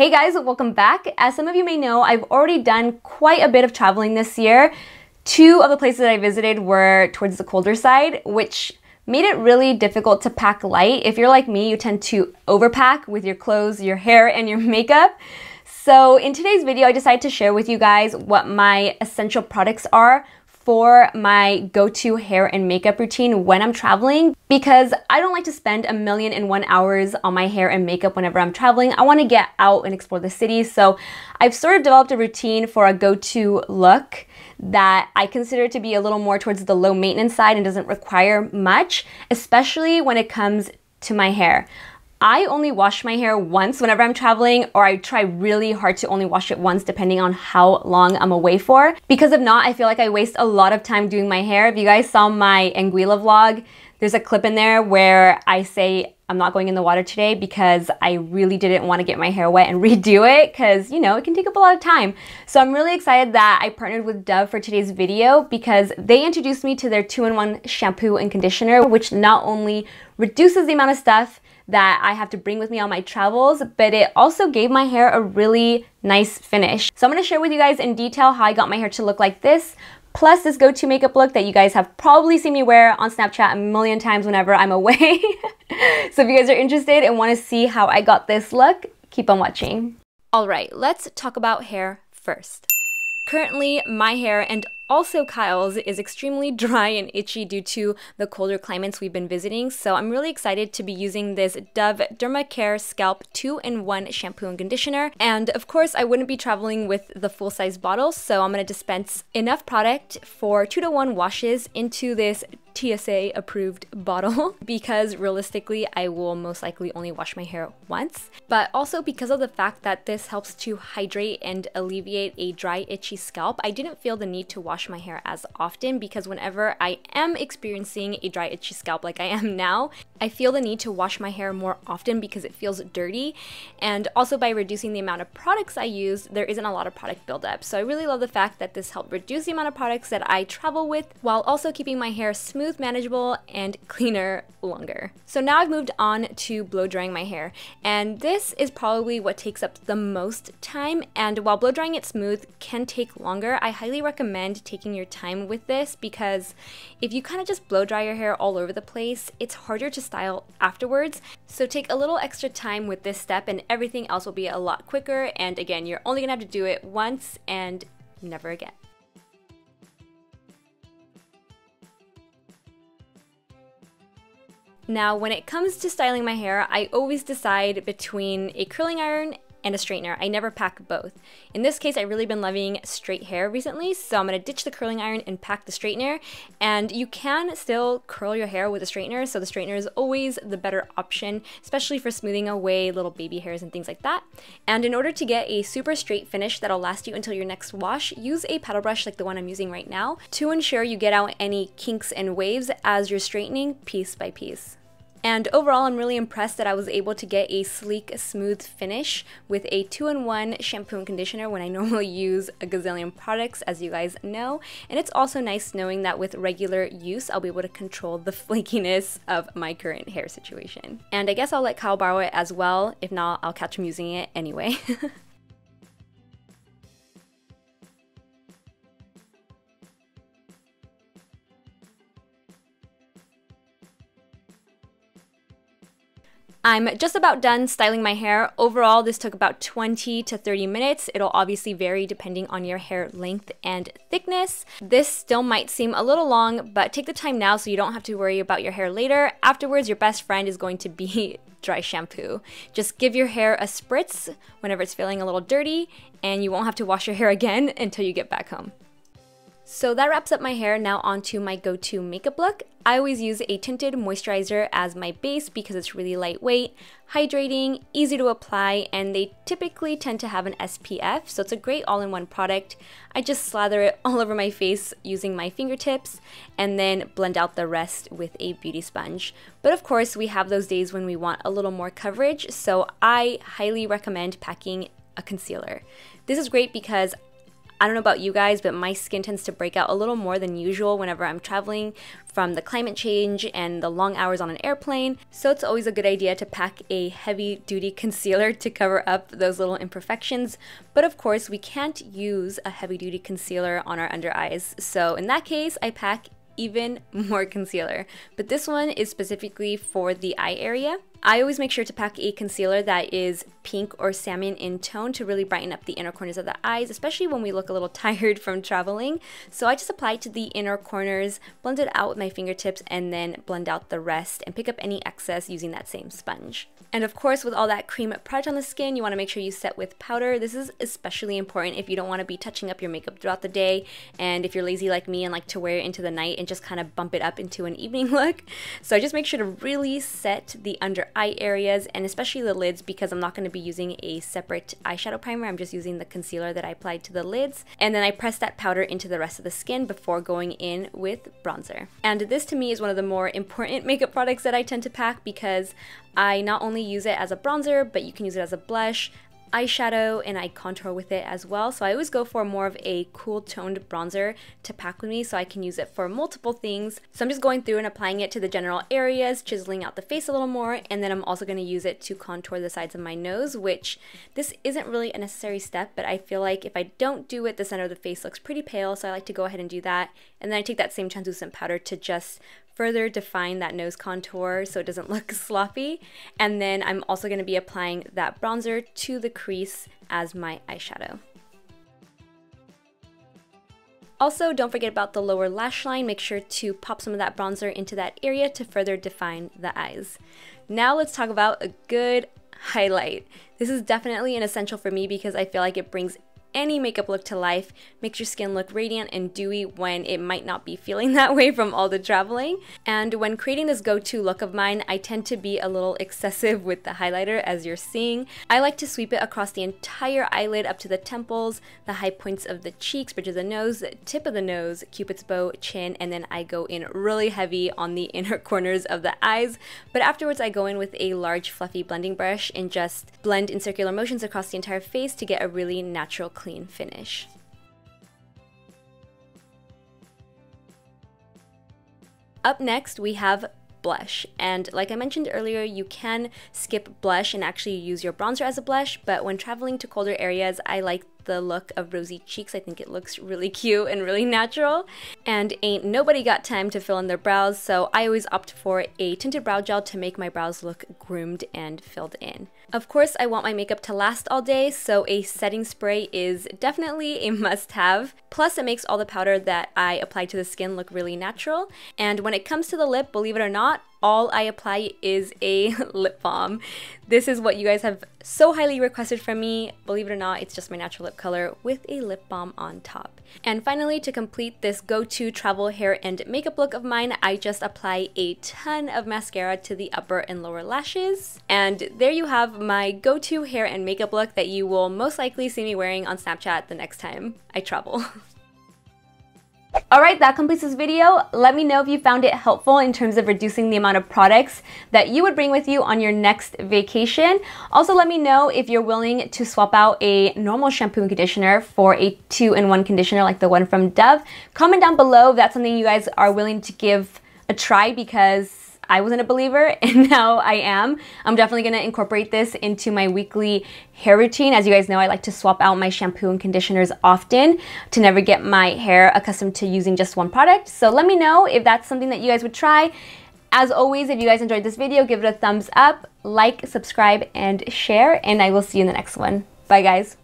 Hey guys, welcome back. As some of you may know, I've already done quite a bit of traveling this year. Two of the places I visited were towards the colder side, which made it really difficult to pack light. If you're like me, you tend to overpack with your clothes, your hair, and your makeup. So in today's video, I decided to share with you guys what my essential products are for my go-to hair and makeup routine when I'm traveling because I don't like to spend a million and one hours on my hair and makeup whenever I'm traveling. I want to get out and explore the city. So I've sort of developed a routine for a go-to look that I consider to be a little more towards the low maintenance side and doesn't require much, especially when it comes to my hair. I only wash my hair once whenever I'm traveling, or I try really hard to only wash it once depending on how long I'm away for. Because if not, I feel like I waste a lot of time doing my hair. If you guys saw my Anguilla vlog, there's a clip in there where I say I'm not going in the water today because I really didn't want to get my hair wet and redo it because, you know, it can take up a lot of time. So I'm really excited that I partnered with Dove for today's video because they introduced me to their two-in-one shampoo and conditioner, which not only reduces the amount of stuff that I have to bring with me on my travels, but it also gave my hair a really nice finish. So I'm gonna share with you guys in detail how I got my hair to look like this, plus this go-to makeup look that you guys have probably seen me wear on Snapchat a million times whenever I'm away. so if you guys are interested and wanna see how I got this look, keep on watching. All right, let's talk about hair first. Currently, my hair and also, Kyle's is extremely dry and itchy due to the colder climates we've been visiting, so I'm really excited to be using this Dove Dermacare Scalp 2-in-1 shampoo and conditioner. And of course, I wouldn't be traveling with the full-size bottle, so I'm going to dispense enough product for 2 to 1 washes into this TSA approved bottle because realistically I will most likely only wash my hair once but also because of the fact that this helps to hydrate and alleviate a dry itchy scalp I didn't feel the need to wash wash my hair as often because whenever I am experiencing a dry itchy scalp like I am now, I feel the need to wash my hair more often because it feels dirty. And also by reducing the amount of products I use, there isn't a lot of product buildup. So I really love the fact that this helped reduce the amount of products that I travel with while also keeping my hair smooth, manageable, and cleaner longer. So now I've moved on to blow drying my hair. And this is probably what takes up the most time. And while blow drying it smooth can take longer, I highly recommend taking your time with this because if you kind of just blow dry your hair all over the place, it's harder to style afterwards. So take a little extra time with this step and everything else will be a lot quicker. And again, you're only gonna have to do it once and never again. Now, when it comes to styling my hair, I always decide between a curling iron and a straightener. I never pack both. In this case, I've really been loving straight hair recently, so I'm gonna ditch the curling iron and pack the straightener. And you can still curl your hair with a straightener, so the straightener is always the better option, especially for smoothing away little baby hairs and things like that. And in order to get a super straight finish that'll last you until your next wash, use a paddle brush like the one I'm using right now to ensure you get out any kinks and waves as you're straightening piece by piece. And overall, I'm really impressed that I was able to get a sleek, smooth finish with a two-in-one shampoo and conditioner when I normally use a gazillion products, as you guys know. And it's also nice knowing that with regular use, I'll be able to control the flakiness of my current hair situation. And I guess I'll let Kyle borrow it as well. If not, I'll catch him using it anyway. I'm just about done styling my hair. Overall, this took about 20 to 30 minutes. It'll obviously vary depending on your hair length and thickness. This still might seem a little long, but take the time now so you don't have to worry about your hair later. Afterwards, your best friend is going to be dry shampoo. Just give your hair a spritz whenever it's feeling a little dirty, and you won't have to wash your hair again until you get back home. So that wraps up my hair. Now onto my go-to makeup look. I always use a tinted moisturizer as my base because it's really lightweight, hydrating, easy to apply, and they typically tend to have an SPF, so it's a great all-in-one product. I just slather it all over my face using my fingertips and then blend out the rest with a beauty sponge. But of course, we have those days when we want a little more coverage, so I highly recommend packing a concealer. This is great because I don't know about you guys, but my skin tends to break out a little more than usual whenever I'm traveling from the climate change and the long hours on an airplane. So it's always a good idea to pack a heavy duty concealer to cover up those little imperfections. But of course, we can't use a heavy duty concealer on our under eyes. So in that case, I pack even more concealer. But this one is specifically for the eye area. I always make sure to pack a concealer that is pink or salmon in tone to really brighten up the inner corners of the eyes, especially when we look a little tired from traveling. So I just apply to the inner corners, blend it out with my fingertips, and then blend out the rest and pick up any excess using that same sponge. And of course, with all that cream product on the skin, you want to make sure you set with powder. This is especially important if you don't want to be touching up your makeup throughout the day, and if you're lazy like me and like to wear it into the night and just kind of bump it up into an evening look. So I just make sure to really set the under eye areas and especially the lids because I'm not going to be using a separate eyeshadow primer. I'm just using the concealer that I applied to the lids. And then I press that powder into the rest of the skin before going in with bronzer. And this to me is one of the more important makeup products that I tend to pack because I not only use it as a bronzer, but you can use it as a blush, eyeshadow and I contour with it as well. So I always go for more of a cool toned bronzer to pack with me so I can use it for multiple things. So I'm just going through and applying it to the general areas, chiseling out the face a little more, and then I'm also going to use it to contour the sides of my nose, which this isn't really a necessary step, but I feel like if I don't do it, the center of the face looks pretty pale, so I like to go ahead and do that. And then I take that same translucent powder to just further define that nose contour so it doesn't look sloppy. And then I'm also going to be applying that bronzer to the crease as my eyeshadow. Also, don't forget about the lower lash line. Make sure to pop some of that bronzer into that area to further define the eyes. Now let's talk about a good highlight. This is definitely an essential for me because I feel like it brings any makeup look to life, makes your skin look radiant and dewy when it might not be feeling that way from all the traveling. And when creating this go-to look of mine, I tend to be a little excessive with the highlighter as you're seeing. I like to sweep it across the entire eyelid up to the temples, the high points of the cheeks, bridge of the nose, tip of the nose, cupid's bow, chin, and then I go in really heavy on the inner corners of the eyes. But afterwards I go in with a large fluffy blending brush and just blend in circular motions across the entire face to get a really natural clean finish. Up next, we have blush. And like I mentioned earlier, you can skip blush and actually use your bronzer as a blush, but when traveling to colder areas, I like the look of rosy cheeks. I think it looks really cute and really natural. And ain't nobody got time to fill in their brows, so I always opt for a tinted brow gel to make my brows look groomed and filled in. Of course, I want my makeup to last all day, so a setting spray is definitely a must-have. Plus, it makes all the powder that I apply to the skin look really natural. And when it comes to the lip, believe it or not, all I apply is a lip balm. This is what you guys have so highly requested from me. Believe it or not, it's just my natural lip color with a lip balm on top. And finally, to complete this go-to travel hair and makeup look of mine, I just apply a ton of mascara to the upper and lower lashes. And there you have my go-to hair and makeup look that you will most likely see me wearing on Snapchat the next time I travel. Alright, that completes this video. Let me know if you found it helpful in terms of reducing the amount of products that you would bring with you on your next vacation. Also, let me know if you're willing to swap out a normal shampoo and conditioner for a two-in-one conditioner like the one from Dove. Comment down below if that's something you guys are willing to give a try because I wasn't a believer and now I am. I'm definitely gonna incorporate this into my weekly hair routine. As you guys know, I like to swap out my shampoo and conditioners often to never get my hair accustomed to using just one product. So let me know if that's something that you guys would try. As always, if you guys enjoyed this video, give it a thumbs up, like, subscribe, and share, and I will see you in the next one. Bye guys.